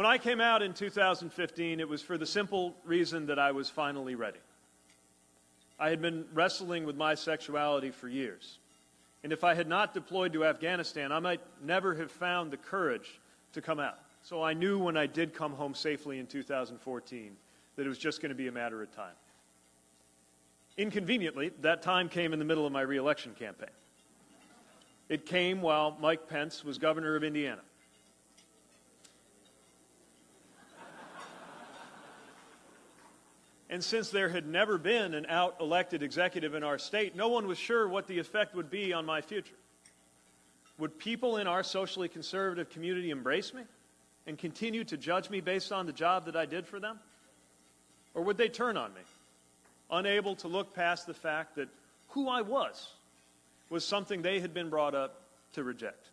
When I came out in 2015, it was for the simple reason that I was finally ready. I had been wrestling with my sexuality for years. And if I had not deployed to Afghanistan, I might never have found the courage to come out. So I knew when I did come home safely in 2014 that it was just going to be a matter of time. Inconveniently, that time came in the middle of my reelection campaign. It came while Mike Pence was governor of Indiana. And since there had never been an out elected executive in our state, no one was sure what the effect would be on my future. Would people in our socially conservative community embrace me and continue to judge me based on the job that I did for them? Or would they turn on me, unable to look past the fact that who I was was something they had been brought up to reject?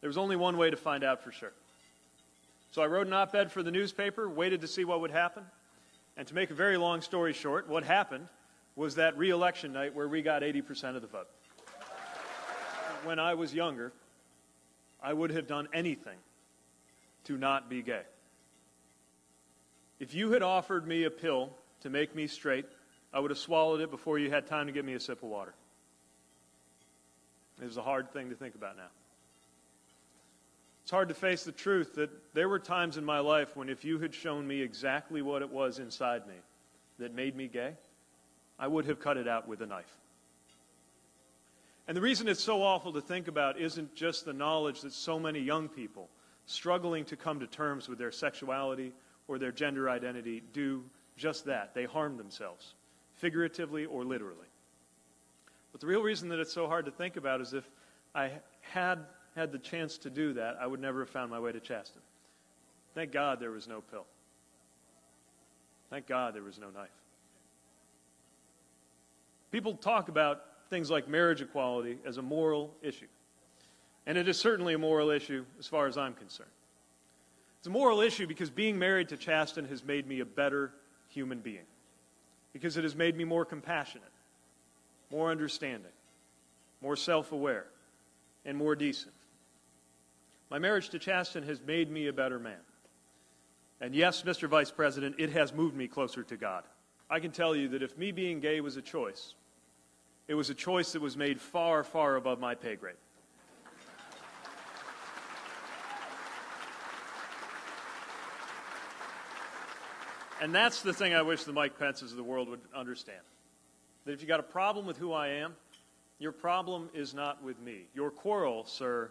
There was only one way to find out for sure. So I wrote an op ed for the newspaper, waited to see what would happen. And to make a very long story short, what happened was that re-election night where we got 80% of the vote. When I was younger, I would have done anything to not be gay. If you had offered me a pill to make me straight, I would have swallowed it before you had time to give me a sip of water. It was a hard thing to think about now. It's hard to face the truth that there were times in my life when if you had shown me exactly what it was inside me that made me gay, I would have cut it out with a knife. And the reason it's so awful to think about isn't just the knowledge that so many young people struggling to come to terms with their sexuality or their gender identity do just that. They harm themselves, figuratively or literally. But the real reason that it's so hard to think about is if I had had the chance to do that, I would never have found my way to Chasten. Thank God there was no pill. Thank God there was no knife. People talk about things like marriage equality as a moral issue. And it is certainly a moral issue as far as I'm concerned. It's a moral issue because being married to Chasten has made me a better human being. Because it has made me more compassionate, more understanding, more self aware, and more decent. My marriage to Chasten has made me a better man. And yes, Mr. Vice President, it has moved me closer to God. I can tell you that if me being gay was a choice, it was a choice that was made far, far above my pay grade. And that's the thing I wish the Mike Pences of the world would understand. That if you've got a problem with who I am, your problem is not with me. Your quarrel, sir,